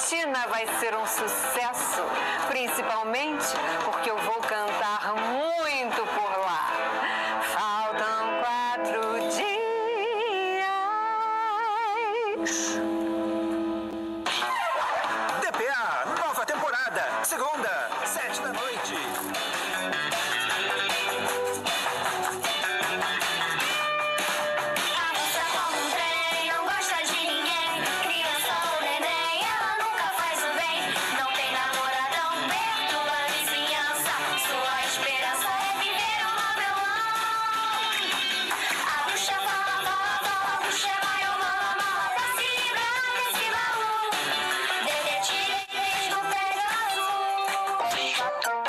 Argentina vai ser um sucesso, principalmente porque eu vou cantar muito por lá. Faltam quatro dias. DPA, nova temporada, segunda, Bye.